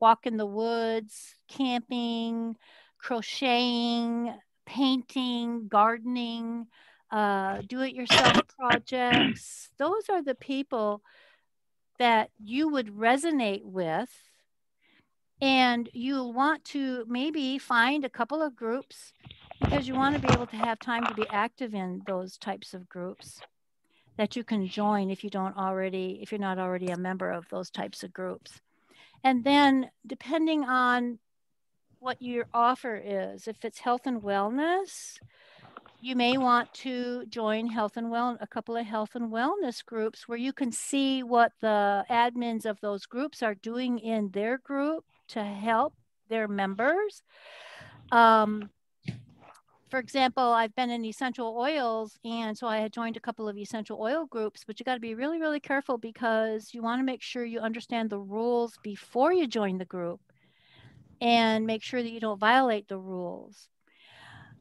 walk in the woods, camping, crocheting, painting, gardening, uh, do it yourself projects. Those are the people that you would resonate with. And you'll want to maybe find a couple of groups because you want to be able to have time to be active in those types of groups that you can join if you don't already, if you're not already a member of those types of groups. And then depending on what your offer is, if it's health and wellness, you may want to join health and well a couple of health and wellness groups where you can see what the admins of those groups are doing in their group to help their members. Um, for example i've been in essential oils and so i had joined a couple of essential oil groups but you got to be really really careful because you want to make sure you understand the rules before you join the group and make sure that you don't violate the rules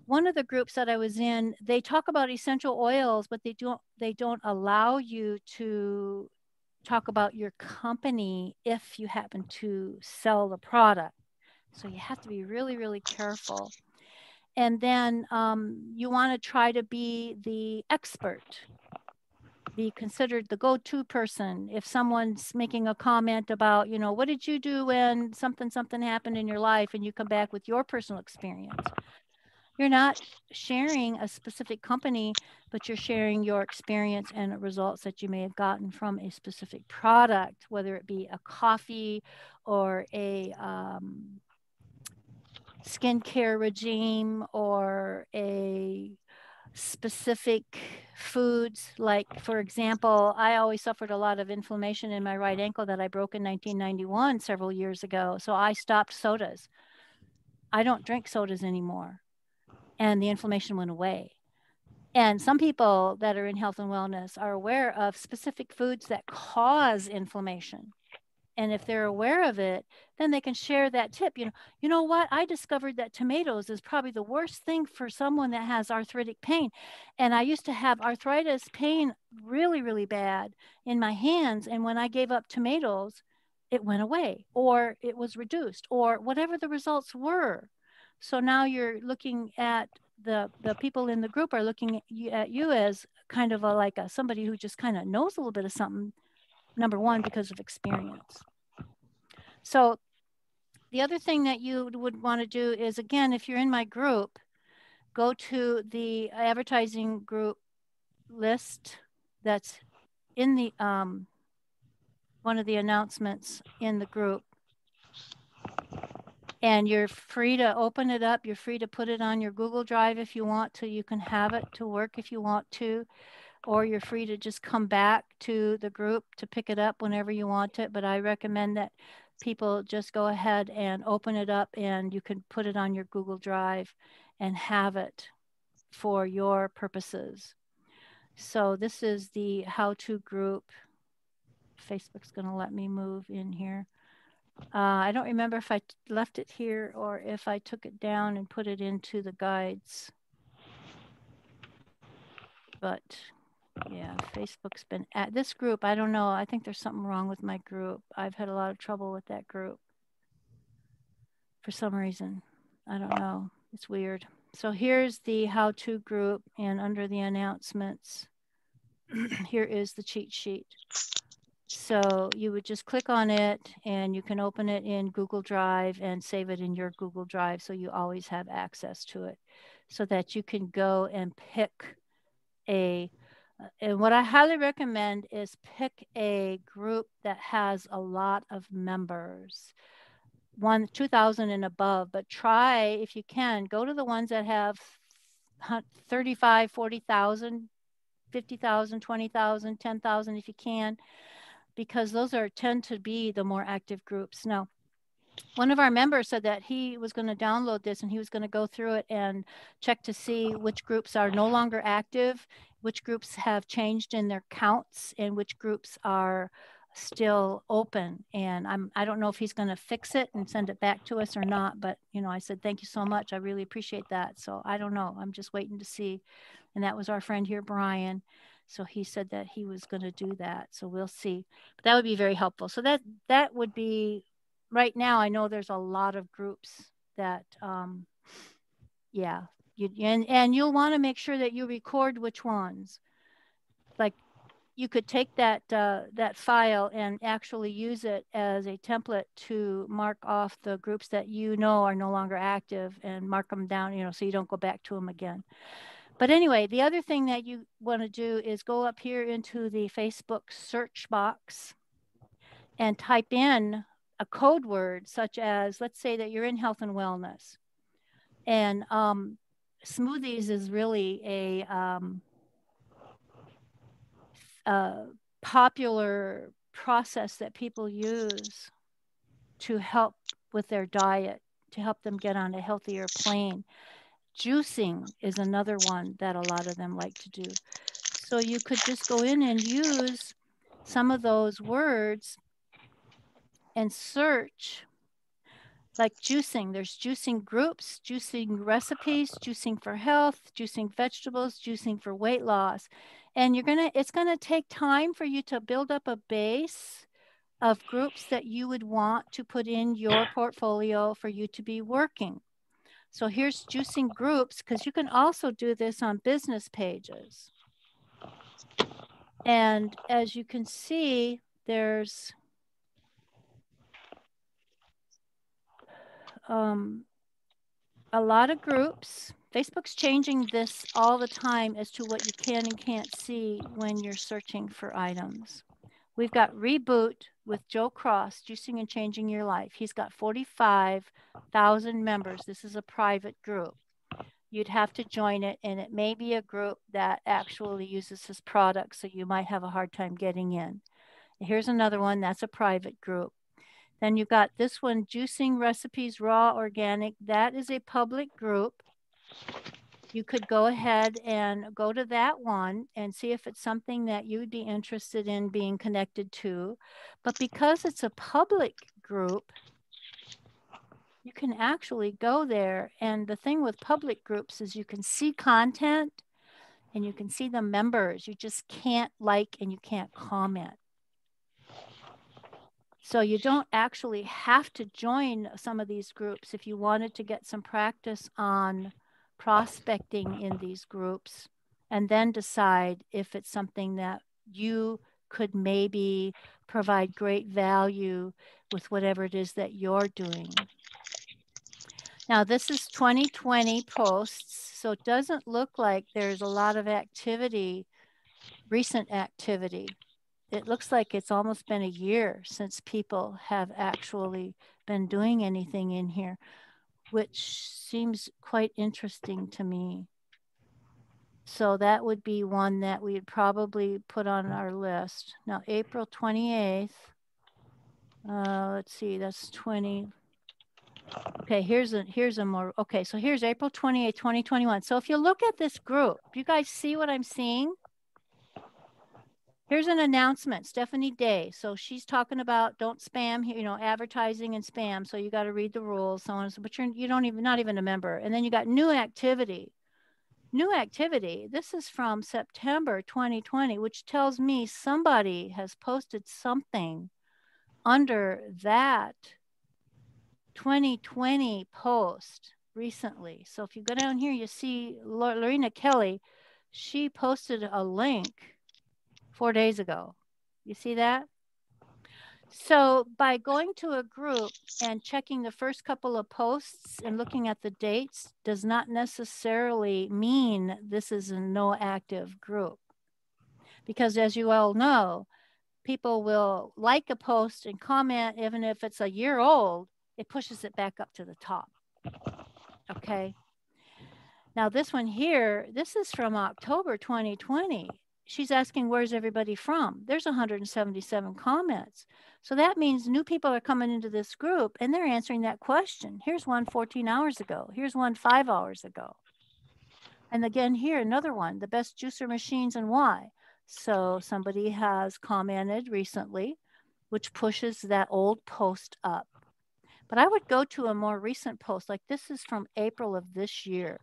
one of the groups that I was in, they talk about essential oils, but they don't they don't allow you to talk about your company if you happen to sell the product. So you have to be really, really careful. And then um, you want to try to be the expert, be considered the go-to person. If someone's making a comment about, you know, what did you do when something something happened in your life, and you come back with your personal experience. You're not sharing a specific company, but you're sharing your experience and results that you may have gotten from a specific product, whether it be a coffee or a um, skincare regime or a specific foods like for example i always suffered a lot of inflammation in my right ankle that i broke in 1991 several years ago so i stopped sodas i don't drink sodas anymore and the inflammation went away. And some people that are in health and wellness are aware of specific foods that cause inflammation. And if they're aware of it, then they can share that tip. You know, you know what? I discovered that tomatoes is probably the worst thing for someone that has arthritic pain. And I used to have arthritis pain really, really bad in my hands. And when I gave up tomatoes, it went away or it was reduced or whatever the results were so now you're looking at the the people in the group are looking at you as kind of a like a somebody who just kind of knows a little bit of something. Number one, because of experience. So the other thing that you would want to do is again, if you're in my group, go to the advertising group list that's in the um, one of the announcements in the group and you're free to open it up. You're free to put it on your Google Drive if you want to. You can have it to work if you want to, or you're free to just come back to the group to pick it up whenever you want it. But I recommend that people just go ahead and open it up and you can put it on your Google Drive and have it for your purposes. So this is the how-to group. Facebook's going to let me move in here. Uh, I don't remember if I left it here or if I took it down and put it into the guides. But yeah, Facebook's been at this group. I don't know. I think there's something wrong with my group. I've had a lot of trouble with that group for some reason. I don't know. It's weird. So here's the how to group, and under the announcements, here is the cheat sheet. So you would just click on it and you can open it in Google Drive and save it in your Google Drive so you always have access to it so that you can go and pick a and what I highly recommend is pick a group that has a lot of members one 2000 and above but try if you can go to the ones that have 35 40,000 50,000 20,000 10,000 if you can because those are tend to be the more active groups. Now, one of our members said that he was going to download this and he was going to go through it and check to see which groups are no longer active, which groups have changed in their counts, and which groups are still open. And I'm I don't know if he's going to fix it and send it back to us or not. But you know, I said thank you so much. I really appreciate that. So I don't know. I'm just waiting to see. And that was our friend here, Brian. So he said that he was going to do that. So we'll see. But that would be very helpful. So that that would be right now I know there's a lot of groups that, um, yeah, you, and, and you'll want to make sure that you record which ones. Like you could take that uh, that file and actually use it as a template to mark off the groups that you know are no longer active and mark them down, you know, so you don't go back to them again. But anyway, the other thing that you want to do is go up here into the Facebook search box and type in a code word such as, let's say that you're in health and wellness. And um, smoothies is really a um, popular process that people use to help with their diet, to help them get on a healthier plane. Juicing is another one that a lot of them like to do. So you could just go in and use some of those words and search like juicing. There's juicing groups, juicing recipes, juicing for health, juicing vegetables, juicing for weight loss and you're gonna it's gonna take time for you to build up a base of groups that you would want to put in your portfolio for you to be working so here's juicing groups because you can also do this on business pages and as you can see there's um, a lot of groups Facebook's changing this all the time as to what you can and can't see when you're searching for items. We've got Reboot with Joe Cross, Juicing and Changing Your Life. He's got 45,000 members. This is a private group. You'd have to join it, and it may be a group that actually uses his product, so you might have a hard time getting in. Here's another one that's a private group. Then you've got this one, Juicing Recipes Raw Organic. That is a public group you could go ahead and go to that one and see if it's something that you'd be interested in being connected to. But because it's a public group, you can actually go there. And the thing with public groups is you can see content and you can see the members. You just can't like and you can't comment. So you don't actually have to join some of these groups if you wanted to get some practice on prospecting in these groups and then decide if it's something that you could maybe provide great value with whatever it is that you're doing. Now, this is 2020 posts, so it doesn't look like there's a lot of activity, recent activity. It looks like it's almost been a year since people have actually been doing anything in here which seems quite interesting to me. So that would be one that we'd probably put on our list. Now, April 28th, uh, let's see, that's 20. Okay, here's a here's a more okay. So here's April 28, 2021. So if you look at this group, you guys see what I'm seeing? Here's an announcement, Stephanie Day. So she's talking about don't spam, here, you know, advertising and spam. So you got to read the rules, so on. So, but you're you don't even not even a member. And then you got new activity. New activity. This is from September 2020, which tells me somebody has posted something under that 2020 post recently. So if you go down here, you see Lorena Kelly. She posted a link four days ago. You see that? So by going to a group and checking the first couple of posts and looking at the dates does not necessarily mean this is a no active group. Because as you all know, people will like a post and comment, even if it's a year old, it pushes it back up to the top. Okay. Now this one here, this is from October 2020 she's asking, where's everybody from? There's 177 comments. So that means new people are coming into this group and they're answering that question. Here's one 14 hours ago. Here's one five hours ago. And again, here, another one, the best juicer machines and why. So somebody has commented recently, which pushes that old post up. But I would go to a more recent post, like this is from April of this year.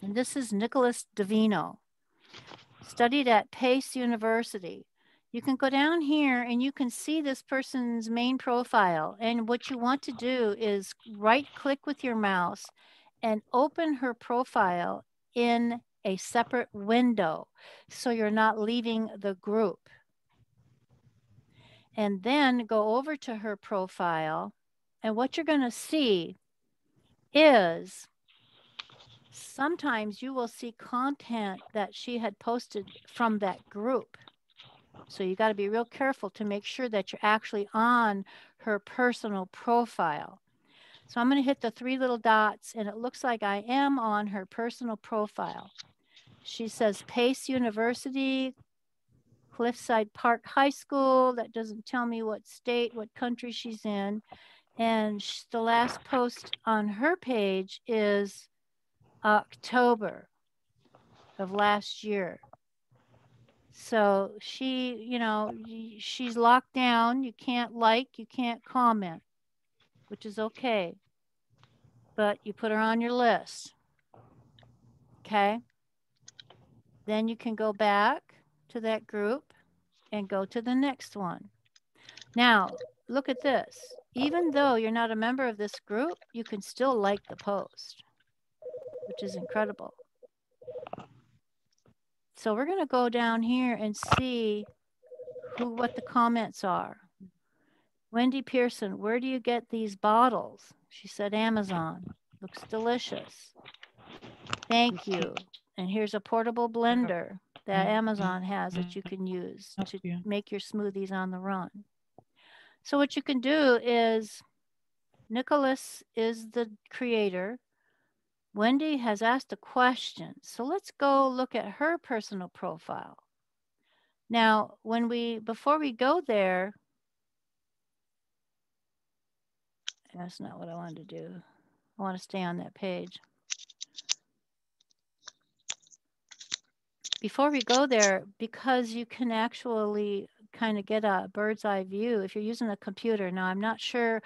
And this is Nicholas Davino studied at Pace University. you can go down here and you can see this person's main profile. And what you want to do is right click with your mouse and open her profile in a separate window so you're not leaving the group. And then go over to her profile. And what you're going to see is sometimes you will see content that she had posted from that group. So you got to be real careful to make sure that you're actually on her personal profile. So I'm going to hit the three little dots and it looks like I am on her personal profile. She says Pace University, Cliffside Park High School. That doesn't tell me what state, what country she's in. And the last post on her page is October of last year. So she, you know, she's locked down. You can't like, you can't comment, which is okay. But you put her on your list. Okay. Then you can go back to that group and go to the next one. Now, look at this. Even though you're not a member of this group, you can still like the post, which is incredible. So we're going to go down here and see who what the comments are. Wendy Pearson, where do you get these bottles? She said Amazon. Looks delicious. Thank you. And here's a portable blender that mm-hmm. Amazon has that mm-hmm. you can use to make your smoothies on the run. So what you can do is Nicholas is the creator. Wendy has asked a question. So let's go look at her personal profile. Now, when we, before we go there, that's not what I wanted to do. I want to stay on that page. Before we go there, because you can actually kind of get a bird's eye view if you're using a computer. Now, I'm not sure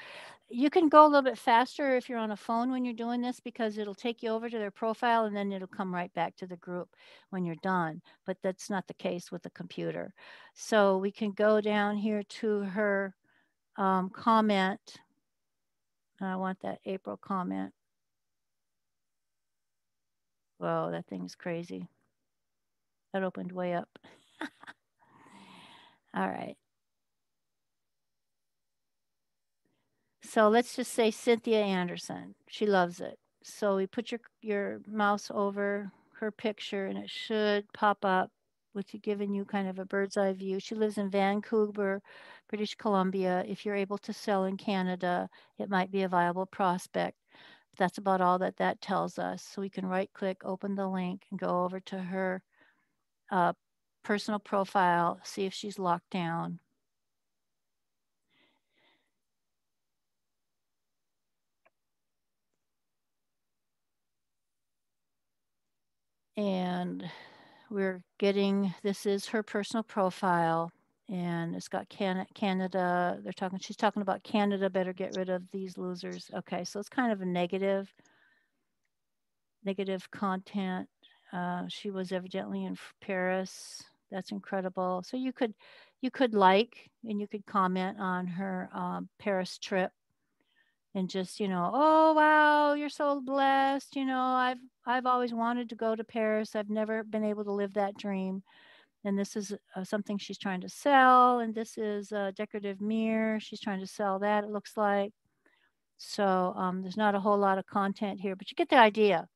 you can go a little bit faster if you're on a phone when you're doing this because it'll take you over to their profile and then it'll come right back to the group when you're done. But that's not the case with the computer. So we can go down here to her um, comment. I want that April comment. Whoa, that thing's crazy. That opened way up. All right. So let's just say Cynthia Anderson. She loves it. So we put your, your mouse over her picture and it should pop up with you giving you kind of a bird's eye view. She lives in Vancouver, British Columbia. If you're able to sell in Canada, it might be a viable prospect. That's about all that that tells us. So we can right click, open the link and go over to her uh, personal profile, see if she's locked down. and we're getting this is her personal profile and it's got Can Canada. They're talking, she's talking about Canada better get rid of these losers. Okay, so it's kind of a negative, negative content. Uh, she was evidently in Paris. That's incredible. So you could, you could like and you could comment on her um, Paris trip and just you know oh wow you're so blessed you know i've i've always wanted to go to paris. I've never been able to live that dream. And this is uh, something she's trying to sell and this is a decorative mirror. She's trying to sell that it looks like. So um, there's not a whole lot of content here but you get the idea.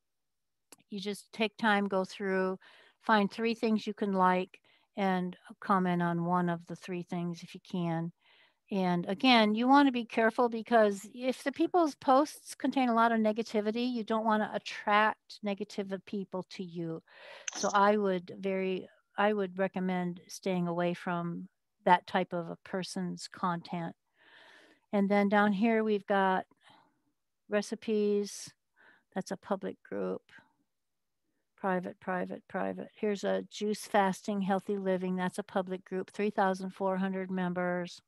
You just take time go through find three things you can like and comment on one of the three things if you can and again, you want to be careful because if the people's posts contain a lot of negativity, you don't want to attract negative people to you. So I would very, I would recommend staying away from that type of a person's content. And then down here, we've got recipes. That's a public group. Private, private, private. Here's a juice fasting, healthy living. That's a public group, 3,400 members.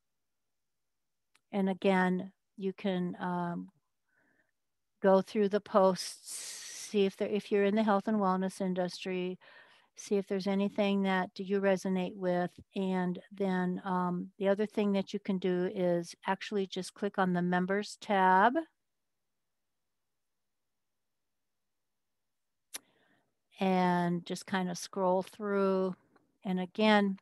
And again, you can um, go through the posts, see if they're, if you're in the health and wellness industry, see if there's anything that do you resonate with. And then um, the other thing that you can do is actually just click on the members tab. And just kind of scroll through. And again,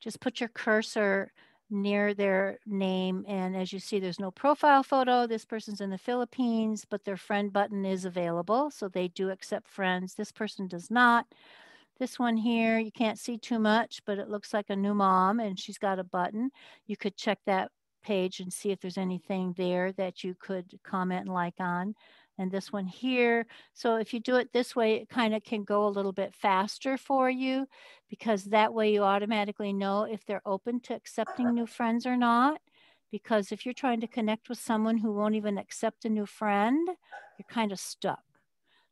just put your cursor near their name. And as you see, there's no profile photo. This person's in the Philippines, but their friend button is available. So they do accept friends. This person does not. This one here, you can't see too much, but it looks like a new mom and she's got a button. You could check that page and see if there's anything there that you could comment and like on and this one here. So if you do it this way, it kind of can go a little bit faster for you because that way you automatically know if they're open to accepting new friends or not. Because if you're trying to connect with someone who won't even accept a new friend, you're kind of stuck.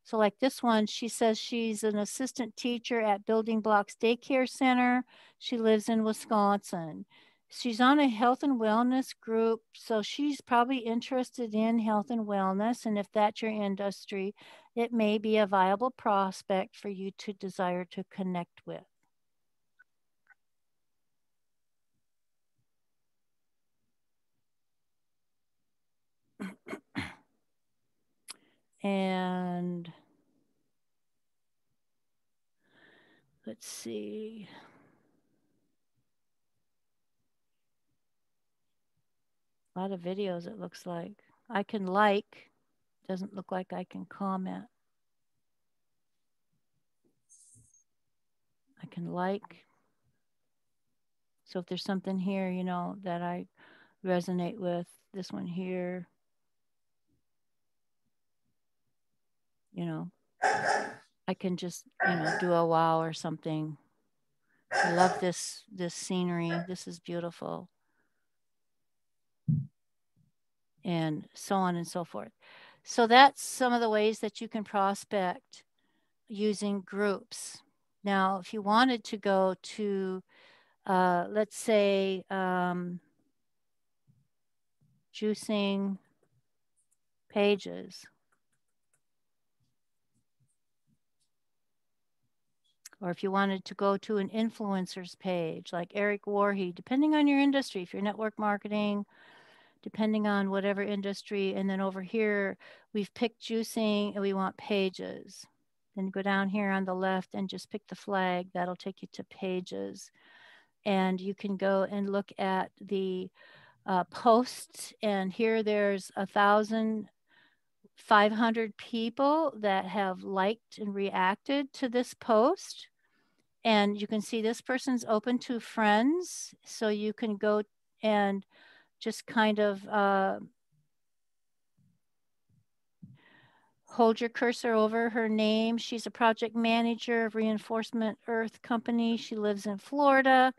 So like this one, she says she's an assistant teacher at Building Blocks Daycare Center. She lives in Wisconsin she's on a health and wellness group so she's probably interested in health and wellness and if that's your industry it may be a viable prospect for you to desire to connect with. And let's see A lot of videos, it looks like. I can like, doesn't look like I can comment. I can like. So if there's something here, you know, that I resonate with, this one here, you know, I can just, you know, do a wow or something. I love this this scenery. This is beautiful and so on and so forth. So that's some of the ways that you can prospect using groups. Now, if you wanted to go to, uh, let's say, um, juicing pages, or if you wanted to go to an influencers page like Eric Worre, depending on your industry, if you're network marketing depending on whatever industry. And then over here, we've picked juicing and we want pages. Then go down here on the left and just pick the flag. That'll take you to pages. And you can go and look at the uh, posts. And here there's a thousand 500 people that have liked and reacted to this post. And you can see this person's open to friends. So you can go and just kind of uh, hold your cursor over her name. She's a project manager of Reinforcement Earth Company. She lives in Florida.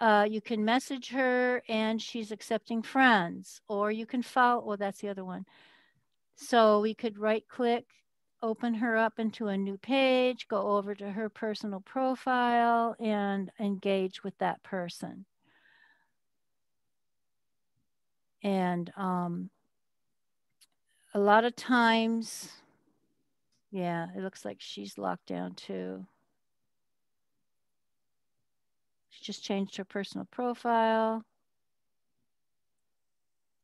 Uh, you can message her and she's accepting friends, or you can follow. Well, that's the other one. So we could right click, open her up into a new page, go over to her personal profile, and engage with that person. And um, a lot of times, yeah, it looks like she's locked down too. She just changed her personal profile.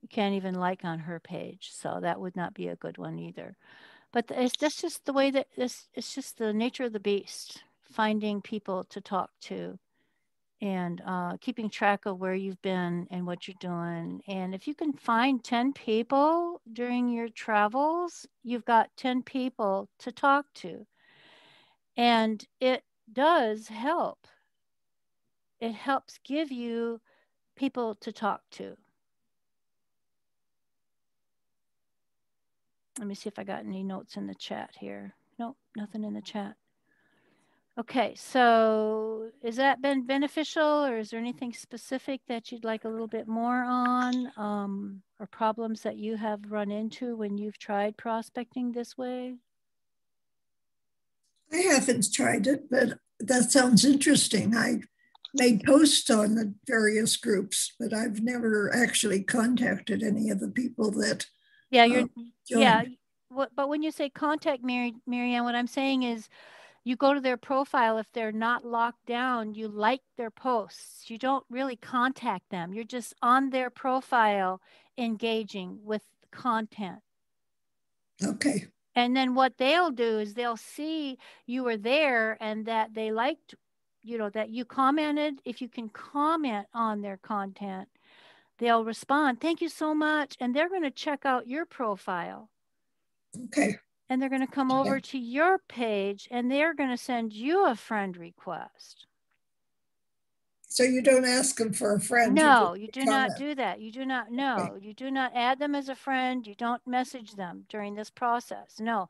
You can't even like on her page, so that would not be a good one either. But it's that's just the way that this it's just the nature of the beast, finding people to talk to and uh, keeping track of where you've been and what you're doing. And if you can find 10 people during your travels, you've got 10 people to talk to. And it does help. It helps give you people to talk to. Let me see if I got any notes in the chat here. Nope, nothing in the chat. Okay, so has that been beneficial or is there anything specific that you'd like a little bit more on um, or problems that you have run into when you've tried prospecting this way? I haven't tried it, but that sounds interesting. I made posts on the various groups, but I've never actually contacted any of the people that. Yeah, you're. Uh, yeah, but when you say contact Mary, Marianne, what I'm saying is you go to their profile if they're not locked down you like their posts. You don't really contact them. You're just on their profile engaging with content. Okay. And then what they'll do is they'll see you were there and that they liked you know that you commented. If you can comment on their content they'll respond thank you so much and they're going to check out your profile. Okay and they're going to come over to your page and they're going to send you a friend request. So you don't ask them for a friend? No, you, you do comment. not do that. You do not know. Okay. You do not add them as a friend. You don't message them during this process. No,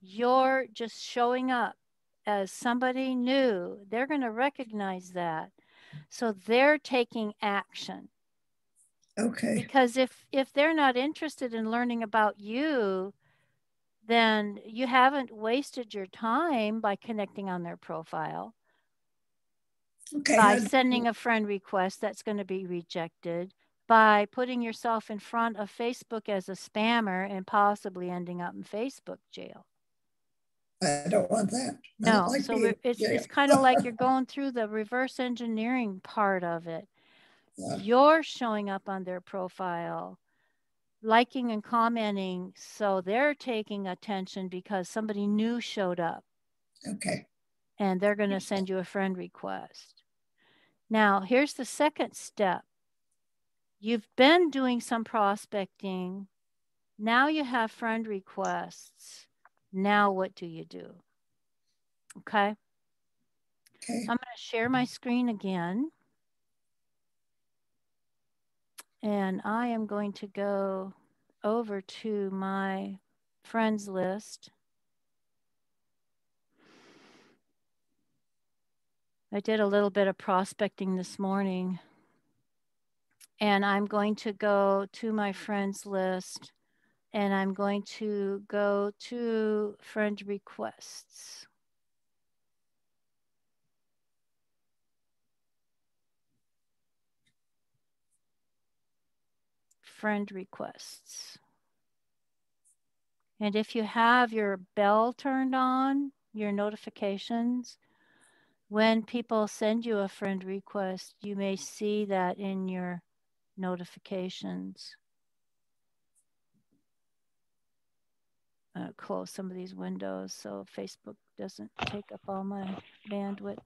you're just showing up as somebody new. They're going to recognize that. So they're taking action. Okay. Because if if they're not interested in learning about you, then you haven't wasted your time by connecting on their profile. Okay. By sending a friend request that's going to be rejected, by putting yourself in front of Facebook as a spammer and possibly ending up in Facebook jail. I don't want that. No, like so it's, it's kind of like you're going through the reverse engineering part of it. Yeah. You're showing up on their profile liking and commenting so they're taking attention because somebody new showed up. Okay. And they're going to send you a friend request. Now here's the second step. You've been doing some prospecting. Now you have friend requests. Now what do you do? Okay? Okay. I'm going to share my screen again and I am going to go over to my friends list. I did a little bit of prospecting this morning. And I'm going to go to my friends list and I'm going to go to friend requests. Friend requests. And if you have your bell turned on, your notifications, when people send you a friend request, you may see that in your notifications. Uh, close some of these windows so Facebook doesn't take up all my bandwidth.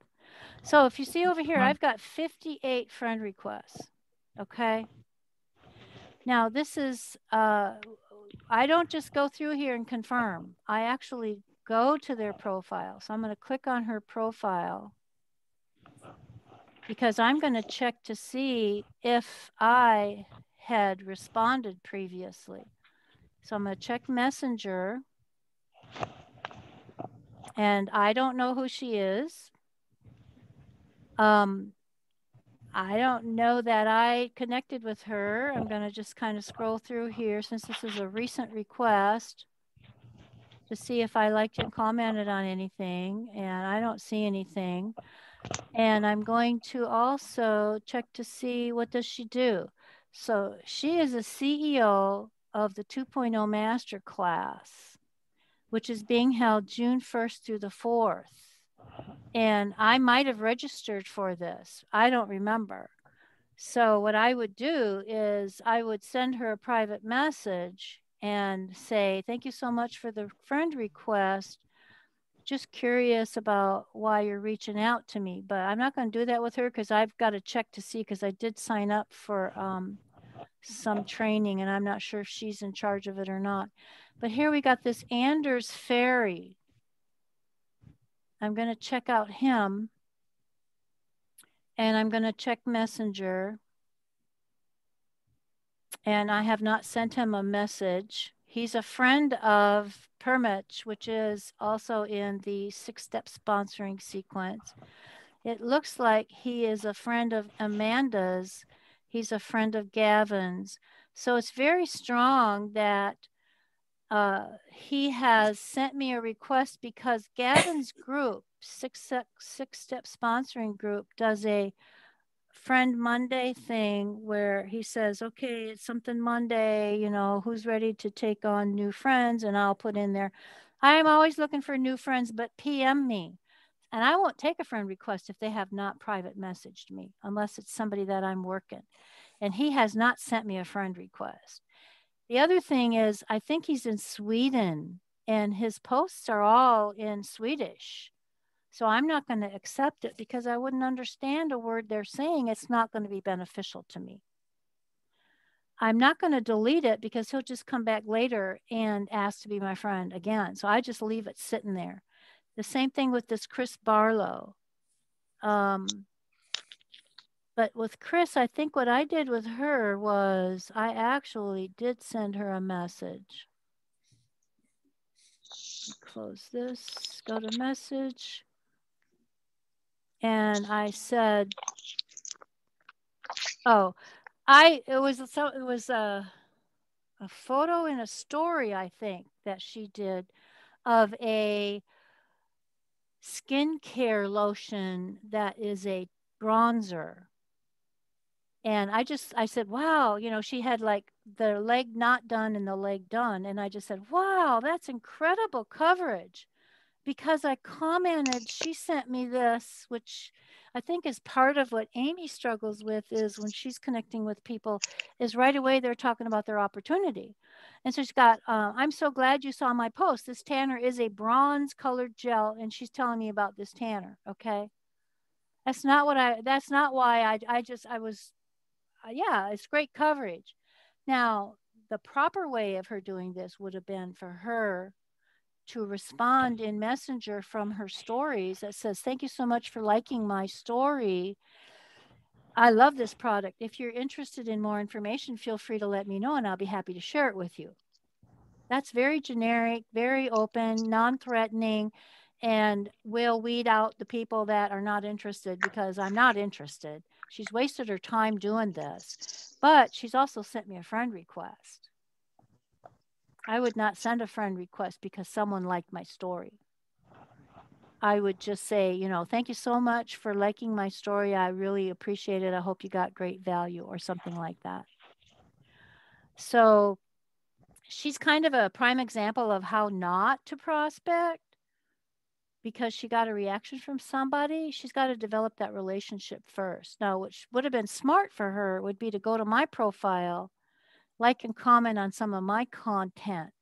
So if you see over here, I've got 58 friend requests. Okay. Now, this is, uh, I don't just go through here and confirm. I actually go to their profile. So I'm going to click on her profile because I'm going to check to see if I had responded previously. So I'm going to check Messenger. And I don't know who she is. Um, I don't know that I connected with her. I'm going to just kind of scroll through here since this is a recent request to see if I liked and commented on anything. And I don't see anything. And I'm going to also check to see what does she do. So she is a CEO of the 2.0 Master Class, which is being held June 1st through the 4th and I might have registered for this. I don't remember. So, what I would do is I would send her a private message and say, Thank you so much for the friend request. Just curious about why you're reaching out to me. But I'm not going to do that with her because I've got to check to see because I did sign up for um, some training and I'm not sure if she's in charge of it or not. But here we got this Anders Ferry I'm going to check out him and I'm going to check Messenger. And I have not sent him a message. He's a friend of Permich, which is also in the six step sponsoring sequence. It looks like he is a friend of Amanda's. He's a friend of Gavin's. So it's very strong that uh, he has sent me a request because Gavin's group, six six step sponsoring group, does a friend Monday thing where he says, "Okay, it's something Monday. You know, who's ready to take on new friends?" And I'll put in there, I'm always looking for new friends, but PM me. And I won't take a friend request if they have not private messaged me, unless it's somebody that I'm working. And he has not sent me a friend request. The other thing is, I think he's in Sweden and his posts are all in Swedish. So I'm not going to accept it because I wouldn't understand a word they're saying. It's not going to be beneficial to me. I'm not going to delete it because he'll just come back later and ask to be my friend again. So I just leave it sitting there. The same thing with this Chris Barlow. Um, but with Chris, I think what I did with her was I actually did send her a message. Close this, go to message. And I said, oh, I, it was, so it was a, a photo in a story, I think, that she did of a skincare lotion that is a bronzer. And I just, I said, wow, you know, she had like the leg not done and the leg done. And I just said, wow, that's incredible coverage. Because I commented, she sent me this, which I think is part of what Amy struggles with is when she's connecting with people, is right away they're talking about their opportunity. And so she's got, uh, I'm so glad you saw my post. This tanner is a bronze colored gel, and she's telling me about this tanner. Okay. That's not what I, that's not why I, I just, I was, Uh, yeah, it's great coverage. Now, the proper way of her doing this would have been for her to respond in Messenger from her stories that says, Thank you so much for liking my story. I love this product. If you're interested in more information, feel free to let me know and I'll be happy to share it with you. That's very generic, very open, non threatening, and will weed out the people that are not interested because I'm not interested. She's wasted her time doing this, but she's also sent me a friend request. I would not send a friend request because someone liked my story. I would just say, you know, thank you so much for liking my story. I really appreciate it. I hope you got great value or something like that. So she's kind of a prime example of how not to prospect because she got a reaction from somebody. She's got to develop that relationship first. Now, which would have been smart for her would be to go to my profile, like and comment on some of my content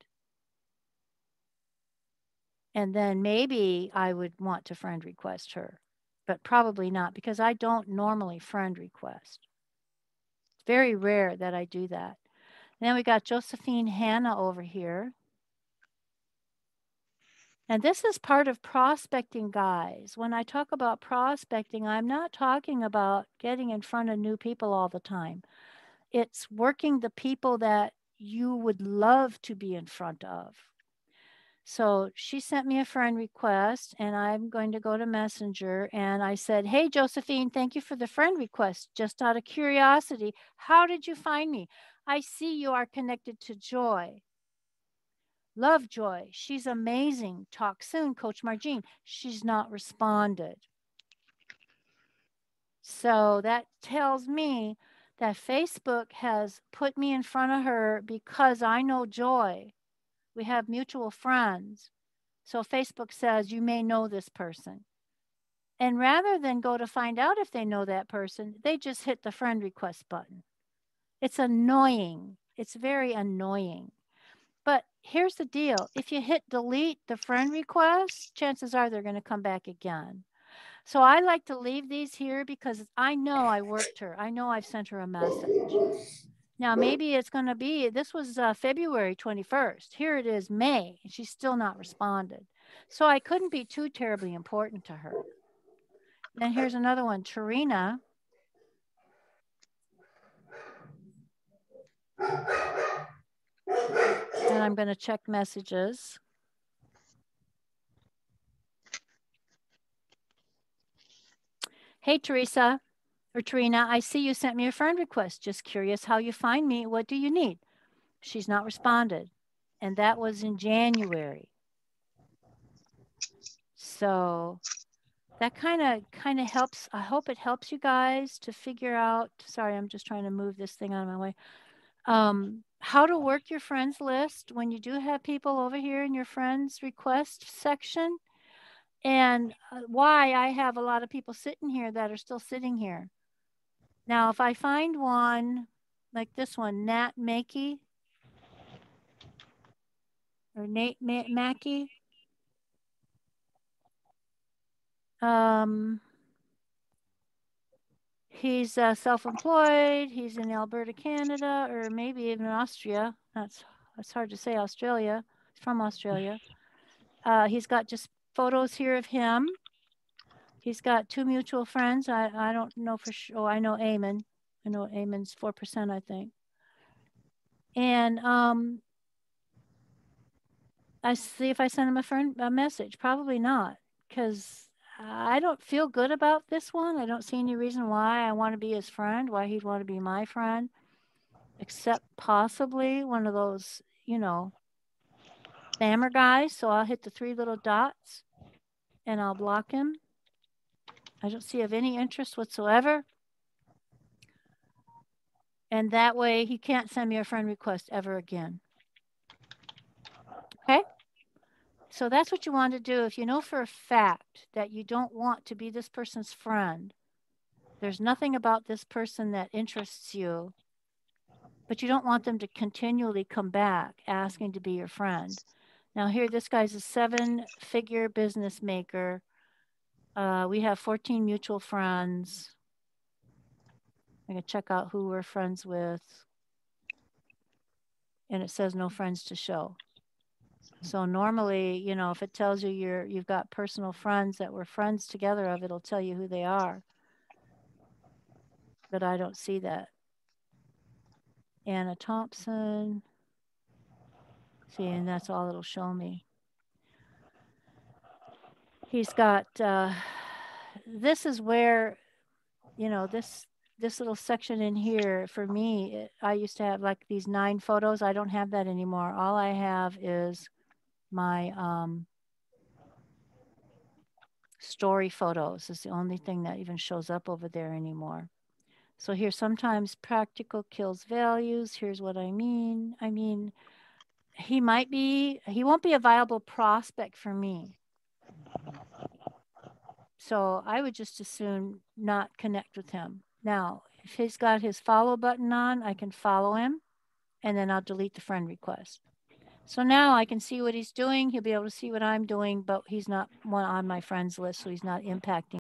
and then maybe I would want to friend request her, but probably not because I don't normally friend request. It's very rare that I do that. And then we got Josephine Hannah over here. And this is part of prospecting, guys. When I talk about prospecting, I'm not talking about getting in front of new people all the time. It's working the people that you would love to be in front of. So she sent me a friend request, and I'm going to go to Messenger. And I said, Hey, Josephine, thank you for the friend request. Just out of curiosity, how did you find me? I see you are connected to Joy. Love Joy. She's amazing. Talk soon, Coach MarJean. She's not responded. So that tells me that Facebook has put me in front of her because I know Joy we have mutual friends. So Facebook says you may know this person. And rather than go to find out if they know that person, they just hit the friend request button. It's annoying. It's very annoying. Here's the deal if you hit delete the friend request, chances are they're going to come back again. So I like to leave these here because I know I worked her. I know I've sent her a message. Now, maybe it's going to be, this was uh, February 21st. Here it is May, and she's still not responded. So I couldn't be too terribly important to her. Then here's another one, Tarina. And I'm going to check messages. Hey, Teresa or Trina, I see you sent me a friend request. Just curious how you find me. What do you need? She's not responded. And that was in January. So that kind of kind of helps. I hope it helps you guys to figure out. Sorry, I'm just trying to move this thing out of my way. Um, how to work your friends list when you do have people over here in your friends request section and uh, why I have a lot of people sitting here that are still sitting here. Now, if I find one like this one, Nat Mackey or Nate Ma- Mackey, um, he's uh, self-employed. He's in Alberta, Canada, or maybe even Austria. That's that's hard to say. Australia. He's from Australia. Uh, he's got just photos here of him. He's got two mutual friends. I, I don't know for sure. Oh, I know Eamon. I know Eamon's 4%, I think. And um, I see if I send him a, friend, a message. Probably not, because I don't feel good about this one. I don't see any reason why I want to be his friend, why he'd want to be my friend, except possibly one of those, you know, spammer guys. So I'll hit the three little dots and I'll block him. I don't see of any interest whatsoever. And that way he can't send me a friend request ever again. Okay? So that's what you want to do. If you know for a fact that you don't want to be this person's friend, there's nothing about this person that interests you, but you don't want them to continually come back asking to be your friend. Now here, this guy's a seven figure business maker. Uh, we have 14 mutual friends. I'm going to check out who we're friends with. And it says no friends to show. So normally, you know, if it tells you you're you've got personal friends that we're friends together of, it'll tell you who they are. But I don't see that. Anna Thompson. See, and that's all it'll show me. He's got, uh, this is where, you know, this this little section in here for me, it, I used to have like these nine photos. I don't have that anymore. All I have is my um, story photos is the only thing that even shows up over there anymore. So here, sometimes practical kills values. Here's what I mean. I mean, he might be, he won't be a viable prospect for me. So I would just as soon not connect with him. Now, if he's got his follow button on, I can follow him and then I'll delete the friend request. So now I can see what he's doing. He'll be able to see what I'm doing, but he's not one on my friends list, so he's not impacting